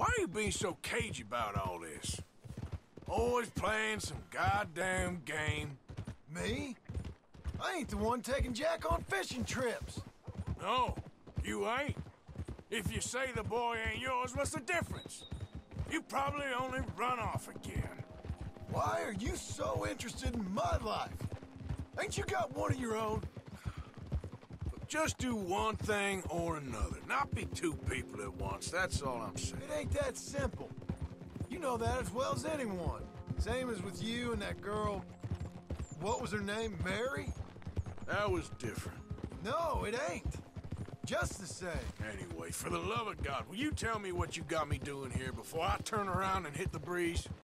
Why are you being so cagey about all this? Always playing some goddamn game. Me? I ain't the one taking Jack on fishing trips. No, you ain't. If you say the boy ain't yours, what's the difference? You probably only run off again. Why are you so interested in my life? Ain't you got one of your own? Just do one thing or another. Not be two people at once, that's all I'm saying. It ain't that simple. You know that as well as anyone. Same as with you and that girl... What was her name? Mary? That was different. No, it ain't. Just the same. Anyway, for the love of God, will you tell me what you got me doing here before I turn around and hit the breeze?